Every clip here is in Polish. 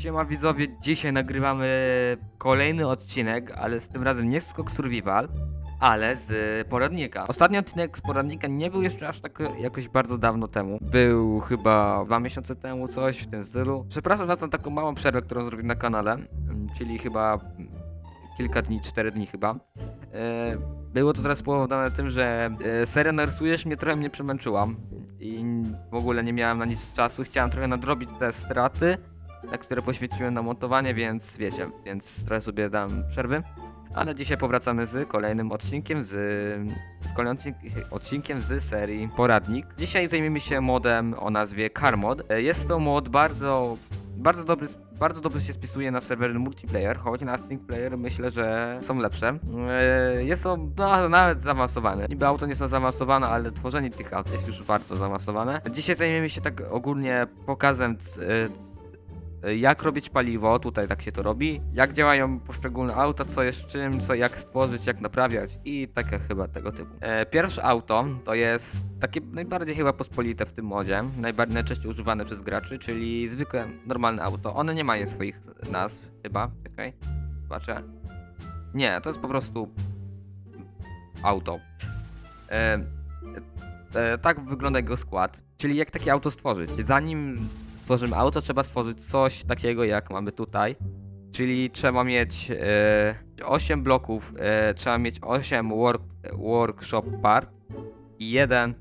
Siema widzowie, dzisiaj nagrywamy kolejny odcinek, ale z tym razem nie z Skok Survival, ale z poradnika. Ostatni odcinek z poradnika nie był jeszcze aż tak jakoś bardzo dawno temu. Był chyba dwa miesiące temu, coś w tym stylu. Przepraszam was za taką małą przerwę, którą zrobiłem na kanale, czyli chyba kilka dni, cztery dni chyba. E, Było to teraz spowodowane tym, że e, seria Narysujesz mnie trochę mnie przemęczyła i w ogóle nie miałem na nic czasu. Chciałem trochę nadrobić te straty, na które poświęciłem na montowanie, więc wiecie, więc trochę sobie dałem przerwy. Ale dzisiaj powracamy z kolejnym odcinkiem z, z kolejnym odcink- odcinkiem z serii Poradnik. Dzisiaj zajmiemy się modem o nazwie CarMod. Jest to mod bardzo, bardzo dobry, bardzo dobrze się spisuje na serwery multiplayer, choć na single player myślę, że są lepsze. E, Jest to no, nawet zaawansowany. Niby auto nie są zaawansowane, ale tworzenie tych aut jest już bardzo zaawansowane. Dzisiaj zajmiemy się tak ogólnie pokazem e, jak robić paliwo, tutaj tak się to robi, jak działają poszczególne auta, co jest czym, co jak stworzyć, jak naprawiać i takie chyba tego typu. E, pierwsze auto to jest takie najbardziej chyba pospolite w tym modzie, najbardziej najczęściej używane przez graczy, czyli zwykłe, normalne auto. One nie mają swoich nazw chyba, czekaj, zobaczę. Nie, to jest po prostu auto. E, e, tak wygląda jego skład, czyli jak takie auto stworzyć. Zanim stworzymy auto, trzeba stworzyć coś takiego jak mamy tutaj. Czyli trzeba mieć e, 8 bloków, e, trzeba mieć 8 work, workshop part i jeden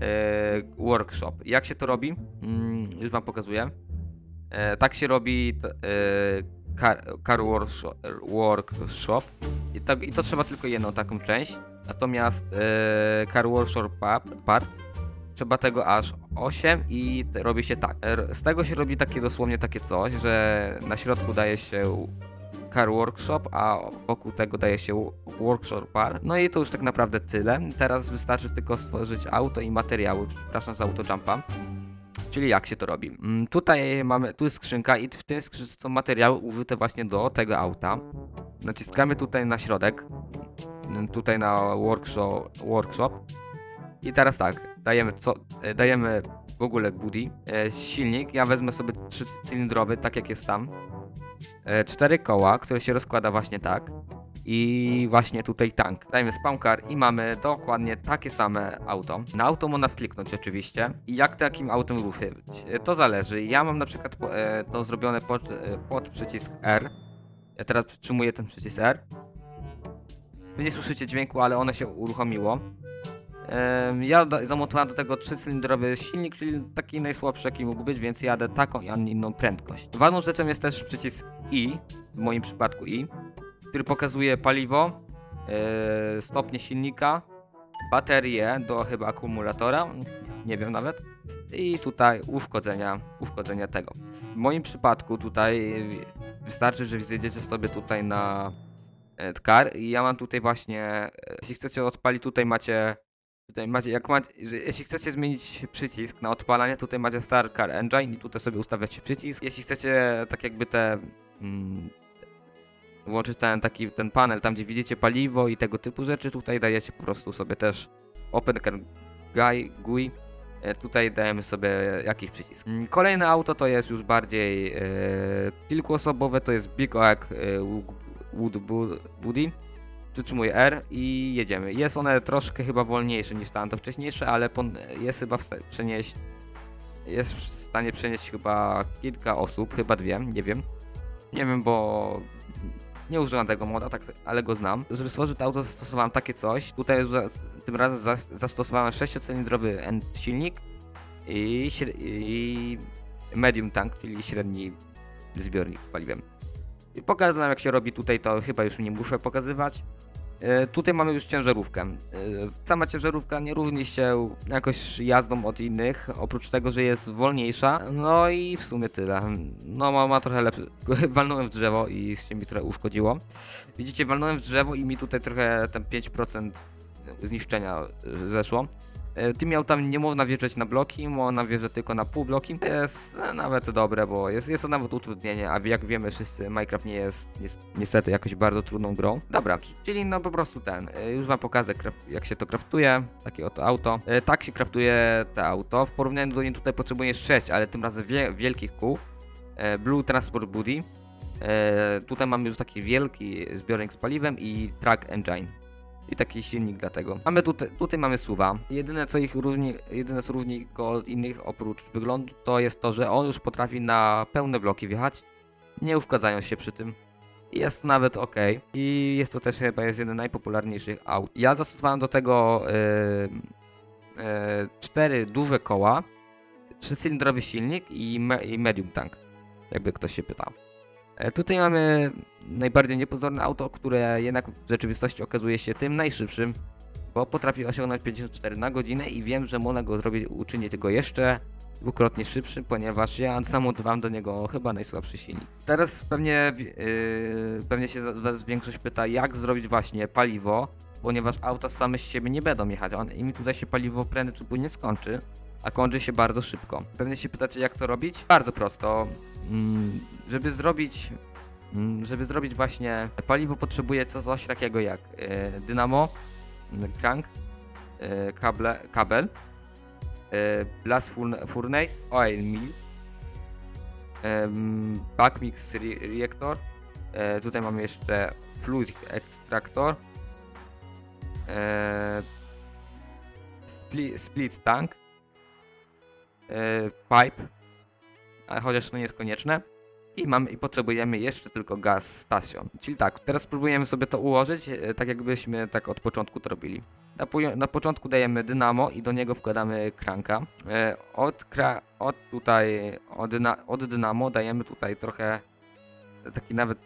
e, workshop. Jak się to robi? Mm, już wam pokazuję. E, tak się robi t, e, car, car workshop, workshop. I, to, I to trzeba tylko jedną taką część. Natomiast e, car workshop pa- part trzeba tego aż 8 i robi się tak. Z tego się robi takie dosłownie takie coś, że na środku daje się car workshop, a wokół tego daje się wo- workshop bar. No i to już tak naprawdę tyle. Teraz wystarczy tylko stworzyć auto i materiały. Przepraszam za autojumpa. Czyli jak się to robi? Mm, Tutaj mamy, tu jest skrzynka i w tej skrzynce są materiały użyte właśnie do tego auta. Naciskamy tutaj na środek, mm, tutaj na workshop, workshop. I teraz tak, dajemy co, e, dajemy w ogóle booty, e, silnik, ja wezmę sobie trzycylindrowy, tak jak jest tam. E, cztery koła, które się rozkłada właśnie tak. I właśnie tutaj tank. Dajemy spawn car i mamy dokładnie takie same auto. Na auto można wkliknąć oczywiście. I jak takim autem ruszyć? To zależy. Ja mam na przykład to zrobione pod, pod przycisk R. Ja teraz przytrzymuję ten przycisk R. Wy nie słyszycie dźwięku, ale ono się uruchomiło. Ja zamontowałem do tego trzycylindrowy silnik, czyli taki najsłabszy jaki mógł być, więc jadę taką, a nie inną prędkość. Ważną rzeczą jest też przycisk I, w moim przypadku I, który pokazuje paliwo, e, stopnie silnika, baterię do chyba akumulatora, nie wiem nawet, i tutaj uszkodzenia, uszkodzenia tego. W moim przypadku tutaj wystarczy, że zjedziecie sobie tutaj na e, tkar i ja mam tutaj właśnie, e, jeśli chcecie odpalić, tutaj macie Tutaj macie, jak macie, jeśli chcecie zmienić przycisk na odpalanie, tutaj macie Star Car Engine i tutaj sobie ustawiacie przycisk. Jeśli chcecie tak jakby te mm, włączyć ten taki ten panel tam gdzie widzicie paliwo i tego typu rzeczy, tutaj dajecie po prostu sobie też Open Car Guy, GUI. E, Tutaj dajemy sobie jakiś przycisk. Mm, Kolejne auto to jest już bardziej e, kilkuosobowe, to jest Big Oak e, Wood Buddy przytrzymuję R i jedziemy. Jest one troszkę chyba wolniejsze niż tamto wcześniejsze, ale jest chyba w stanie przenieść jest w stanie przenieść chyba kilka osób, chyba dwie, nie wiem. Nie wiem, bo nie używam tego moda, tak, ale go znam. Żeby stworzyć to auto zastosowałem takie coś. Tutaj za, tym razem zas- zastosowałem 6-cylindrowy end silnik i, i medium tank, czyli średni zbiornik z paliwem. Pokazałem jak się robi tutaj, to chyba już nie muszę pokazywać. E, Tutaj mamy już ciężarówkę. E, Sama ciężarówka nie różni się jakoś jazdą od innych, oprócz tego, że jest wolniejsza. No i w sumie tyle. No ma, ma trochę lepszy. Walnąłem w drzewo i się mi trochę uszkodziło. Widzicie, walnąłem w drzewo i mi tutaj trochę ten 5% zniszczenia e, zeszło. E, Tymi autami nie można wjeżdżać na bloki, można wjeżdżać tylko na pół bloki. Jest e, nawet dobre, bo jest, jest to nawet utrudnienie, a jak wiemy wszyscy, Minecraft nie jest nies- niestety jakoś bardzo trudną grą. Dobra, czyli no po prostu ten, e, już wam pokażę jak się to kraftuje, takie oto auto. Tak się kraftuje to auto, w porównaniu do niej tutaj potrzebujesz 6, ale tym razem wie- wielkich kół. Blue Transport Buddy. Tutaj mamy już taki wielki zbiornik z paliwem i Track Engine. I taki silnik dlatego. Mamy tutaj, tutaj mamy suwa. Jedyne co ich różni, jedyne co różni go od innych oprócz wyglądu to jest to, że on już potrafi na pełne bloki wjechać. Nie uszkadzając się przy tym. Jest nawet ok. I jest to też chyba jeden z najpopularniejszych aut. Ja zastosowałem do tego yy, yy, cztery duże koła, trzycylindrowy silnik i, me, i medium tank. Jakby ktoś się pytał. E, Tutaj mamy najbardziej niepozorne auto, które jednak w rzeczywistości okazuje się tym najszybszym, bo potrafi osiągnąć 54 na godzinę i wiem, że można go zrobić, uczynić go jeszcze dwukrotnie szybszym, ponieważ ja zamontowałem do niego chyba najsłabszy silnik. Teraz pewnie, yy, pewnie się z was większość pyta, jak zrobić właśnie paliwo, ponieważ auta same z siebie nie będą jechać, on, im tutaj się paliwo prędzej czy później skończy, a kończy się bardzo szybko. Pewnie się pytacie, jak to robić? Bardzo prosto. Mm, żeby zrobić mm, żeby zrobić właśnie paliwo potrzebuje coś takiego jak e, dynamo, mm, crank, e, kable, kabel, e, blast furn- furnace, oil mill, backmix re- reactor, tutaj mamy jeszcze fluid extractor, split, tank, pipe, chociaż to nie jest konieczne. I mamy i potrzebujemy jeszcze tylko gaz station. Czyli tak, teraz spróbujemy sobie to ułożyć, e, tak jakbyśmy tak od początku to robili. Na, na początku dajemy dynamo i do niego wkładamy kranka. E, od, kra- od tutaj, od, od dynamo dajemy tutaj trochę taki nawet,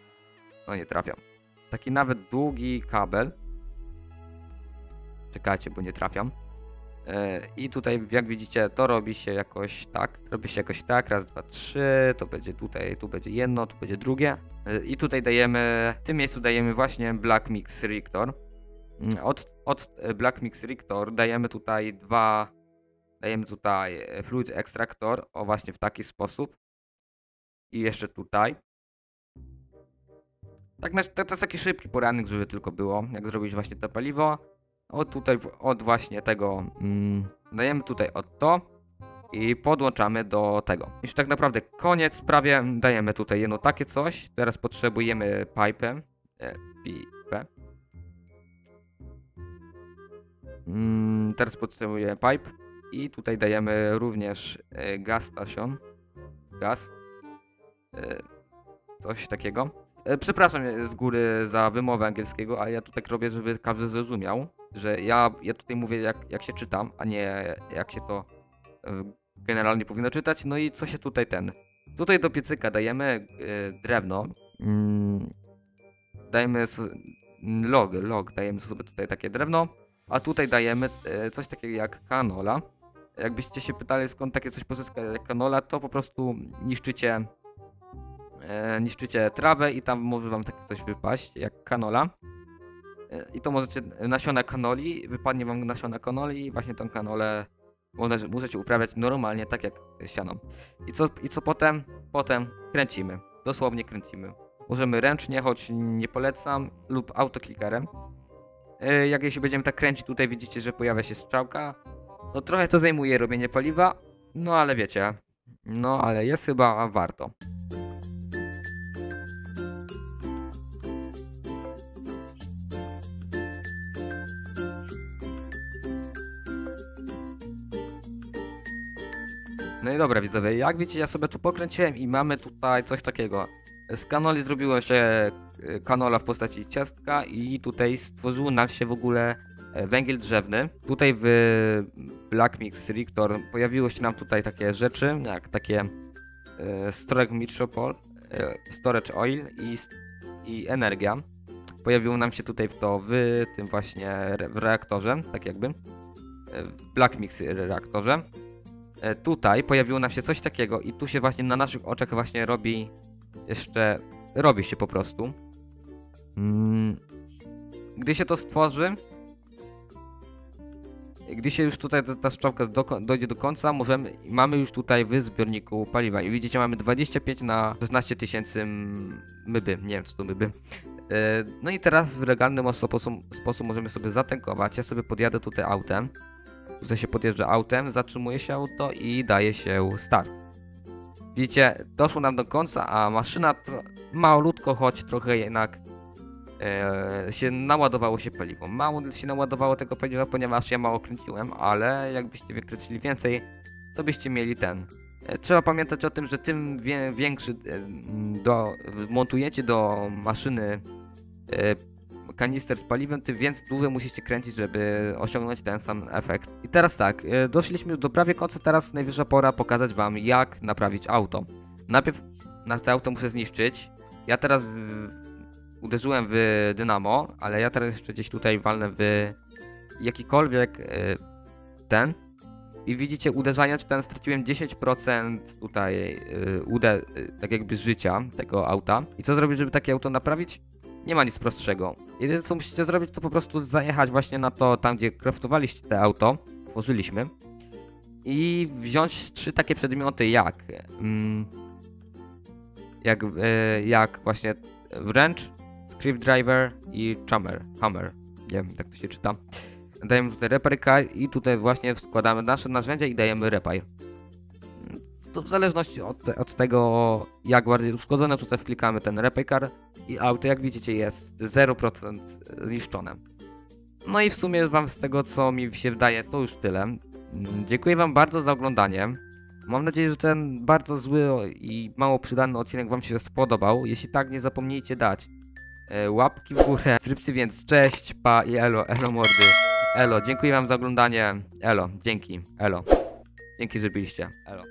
no nie trafiam, taki nawet długi kabel. Czekajcie, bo nie trafiam. E, I tutaj, jak widzicie, to robi się jakoś tak. Robi się jakoś tak, raz, dwa, trzy. To będzie tutaj, tu będzie jedno, tu będzie drugie. E, I tutaj dajemy, w tym miejscu dajemy właśnie Black Mix Reactor. Mm, Od, od e, Black Mix Reactor dajemy tutaj dwa, dajemy tutaj Fluid Extractor, o właśnie w taki sposób. I jeszcze tutaj. Tak, to, to jest taki szybki poradnik, żeby tylko było, jak zrobić właśnie to paliwo. Od tutaj, od właśnie tego, mm, dajemy tutaj od to i podłączamy do tego. Już tak naprawdę koniec prawie, dajemy tutaj jedno takie coś. Teraz potrzebujemy pipe, e, pipe. Mm, teraz potrzebujemy pipe i tutaj dajemy również e, gas station, e, coś takiego. E, Przepraszam z góry za wymowę angielskiego, ale ja tu tak robię, żeby każdy zrozumiał, że ja, ja tutaj mówię jak, jak się czytam, a nie jak się to e, generalnie powinno czytać. No i co się tutaj ten. Tutaj do piecyka dajemy e, drewno. Mm, dajemy log, log, dajemy sobie tutaj takie drewno, a tutaj dajemy e, coś takiego jak kanola. Jakbyście się pytali skąd takie coś pozyskać jak kanola, to po prostu niszczycie niszczycie trawę i tam może wam takie coś wypaść, jak kanola. I to możecie, nasiona kanoli, wypadnie wam nasiona kanoli i właśnie tą kanolę może, możecie uprawiać normalnie, tak jak siano. I co, I co potem? Potem kręcimy, dosłownie kręcimy. Możemy ręcznie, choć nie polecam, lub autoklikerem. E, Jak jeśli będziemy tak kręcić, tutaj widzicie, że pojawia się strzałka. No trochę to zajmuje robienie paliwa, no ale wiecie, no ale jest chyba warto. No i dobra widzowie, jak widzicie ja sobie tu pokręciłem i mamy tutaj coś takiego. Z kanoli zrobiło się e, kanola w postaci ciastka i tutaj stworzyło nam się w ogóle e, węgiel drzewny. Tutaj w Black Mix Reactor pojawiło się nam tutaj takie rzeczy, jak takie e, Storage Metropol, Storage Oil i, i energia. Pojawiło nam się tutaj to w tym właśnie w reaktorze, tak jakby. W Black Mix reaktorze. E, tutaj pojawiło nam się coś takiego i tu się właśnie na naszych oczach właśnie robi jeszcze, robi się po prostu. Mm. Gdy się to stworzy, gdy się już tutaj ta, strzałka do, dojdzie do końca, możemy, mamy już tutaj w zbiorniku paliwa i widzicie mamy 25 na 16 tysięcy myby, nie wiem co to myby. E, No i teraz w legalny sposób, sposób możemy sobie zatankować. Ja sobie podjadę tutaj autem. Tutaj się podjeżdża autem, zatrzymuje się auto i daje się start. Widzicie, doszło nam do końca, a maszyna malutko, choć trochę jednak e, się naładowało się paliwo. Mało się naładowało tego paliwa, ponieważ ja mało kręciłem, ale jakbyście wykręcili więcej, to byście mieli ten. E, Trzeba pamiętać o tym, że tym wie, większy e, do, montujecie do maszyny e, kanister z paliwem, tym więc dłużej musicie kręcić, żeby osiągnąć ten sam efekt. I teraz tak, e, doszliśmy do prawie końca, teraz najwyższa pora pokazać wam jak naprawić auto. Najpierw na to auto muszę zniszczyć. Ja teraz w, uderzyłem w dynamo, ale ja teraz jeszcze gdzieś tutaj walnę w jakikolwiek e, ten. I widzicie, uderzając ten straciłem 10% tutaj y, ude, y, tak jakby życia tego auta. I co zrobić, żeby takie auto naprawić? Nie ma nic prostszego. Jedyne co musicie zrobić, to po prostu zajechać właśnie na to, tam gdzie kraftowaliście te auto, tworzyliśmy. I wziąć trzy takie przedmioty jak... Mm, jak, y, jak właśnie wręcz, screwdriver i hammer. Hammer. Nie wiem, jak to się czyta dajemy tutaj repair i tutaj właśnie wkładamy nasze narzędzia i dajemy repair. To w zależności od, od tego, jak bardziej uszkodzone, tutaj wklikamy ten repair i auto, jak widzicie, jest 0% zniszczone. No i w sumie wam z tego, co mi się wydaje, to już tyle. Mm, Dziękuję wam bardzo za oglądanie. Mam nadzieję, że ten bardzo zły i mało przydany odcinek wam się spodobał. Jeśli tak, nie zapomnijcie dać e, łapki w górę, subskrypcji, więc cześć, pa i elo, elo mordy. Elo, dziękuję wam za oglądanie. Elo, dzięki. Elo. Dzięki, że byliście. Elo.